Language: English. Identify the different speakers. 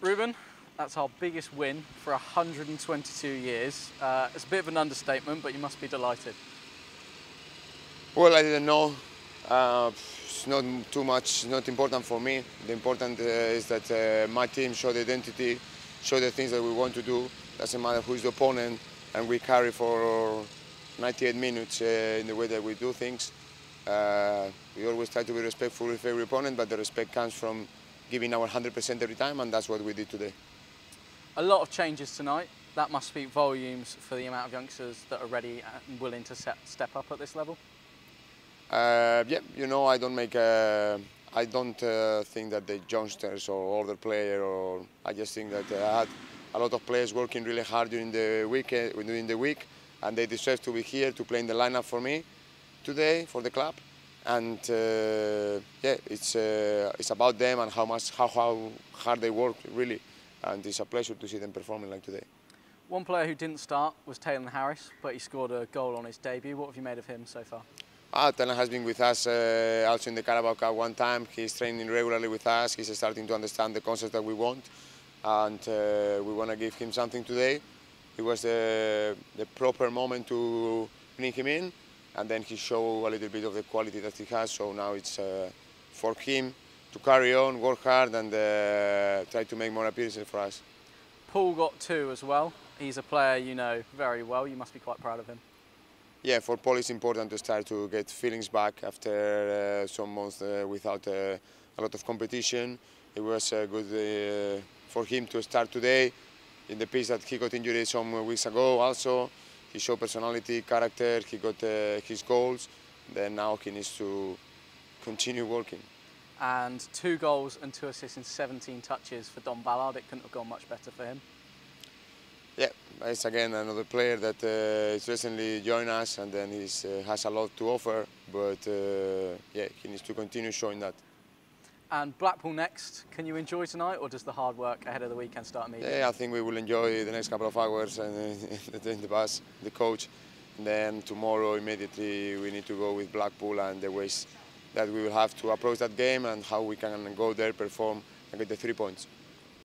Speaker 1: Ruben, that's our biggest win for 122 years. Uh, it's a bit of an understatement, but you must be delighted.
Speaker 2: Well, I didn't know. Uh, it's not too much, not important for me. The important uh, is that uh, my team show the identity, show the things that we want to do. Doesn't matter who is the opponent, and we carry for 98 minutes uh, in the way that we do things. Uh, we always try to be respectful with every opponent, but the respect comes from giving our 100% every time, and that's what we did today.
Speaker 1: A lot of changes tonight. That must speak volumes for the amount of youngsters that are ready and willing to set, step up at this level.
Speaker 2: Uh, yeah, you know, I don't make. Uh, I don't uh, think that the youngsters or other player, or I just think that I had a lot of players working really hard during the week, during the week, and they deserve to be here to play in the lineup for me today for the club. And uh, yeah, it's uh, it's about them and how much how, how hard they work really, and it's a pleasure to see them performing like today.
Speaker 1: One player who didn't start was Taylor Harris, but he scored a goal on his debut. What have you made of him so far?
Speaker 2: Ah, Taylor has been with us uh, also in the Carabao Cup one time. He's training regularly with us. He's starting to understand the concept that we want, and uh, we want to give him something today. It was the, the proper moment to bring him in, and then he showed a little bit of the quality that he has. So now it's uh, for him to carry on, work hard, and uh, try to make more appearances for us.
Speaker 1: Paul got two as well. He's a player you know very well. You must be quite proud of him
Speaker 2: yeah, for Paul it's important to start to get feelings back after uh, some months uh, without uh, a lot of competition. It was uh, good uh, for him to start today in the piece that he got injured some weeks ago also. He showed personality, character, he got uh, his goals. Then now he needs to continue working.
Speaker 1: And two goals and two assists in 17 touches for Dom Ballard. It couldn't have gone much better for him.
Speaker 2: Yeah, it's again another player that uh, is recently joined us and then he uh, has a lot to offer, but uh, yeah, he needs to continue showing that.
Speaker 1: And Blackpool next, can you enjoy tonight or does the hard work ahead of the weekend start immediately?
Speaker 2: Yeah, I think we will enjoy the next couple of hours and uh, in the bus, the coach. And then tomorrow immediately we need to go with Blackpool and the ways that we will have to approach that game and how we can go there, perform and get the three points.